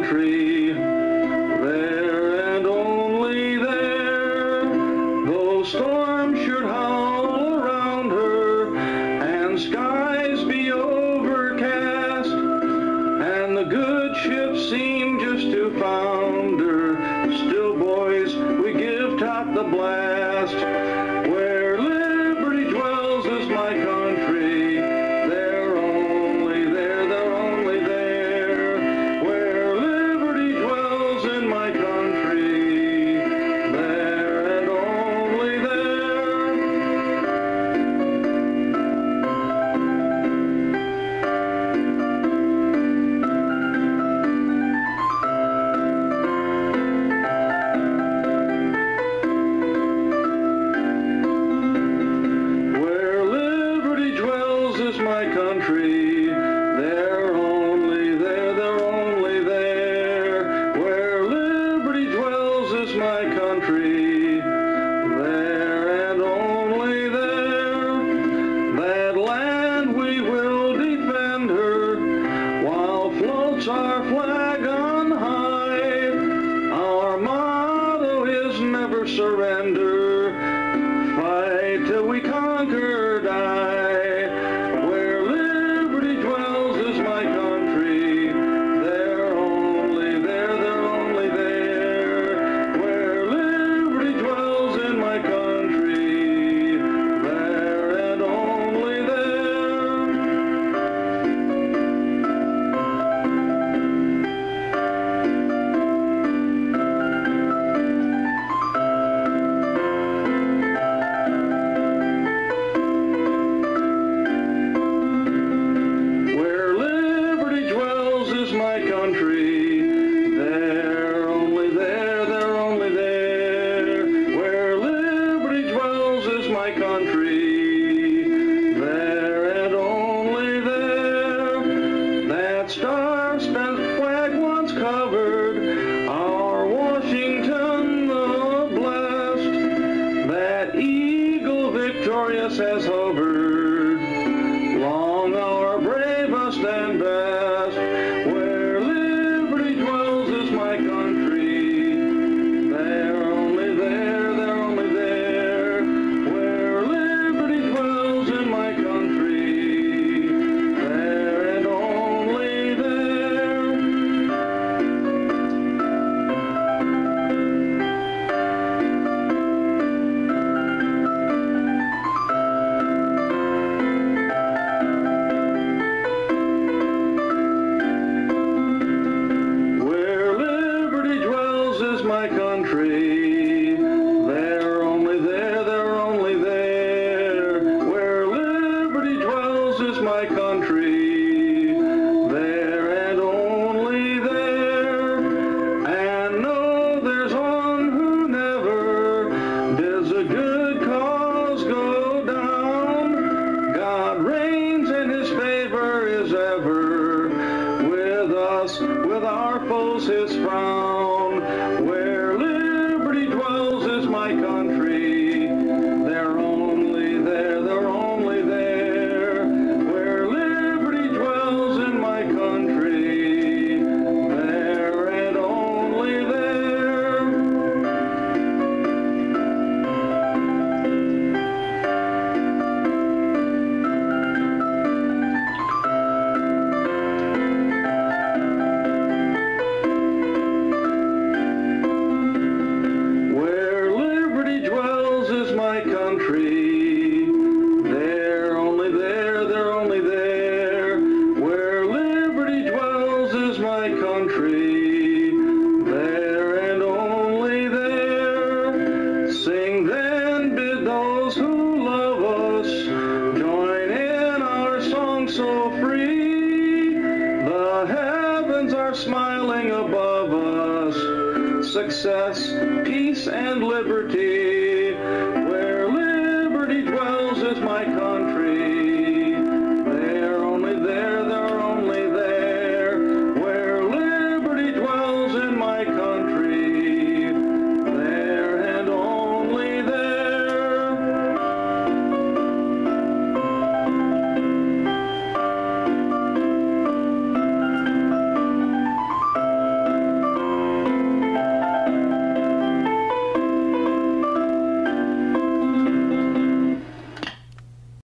country. Success, peace, and liberty.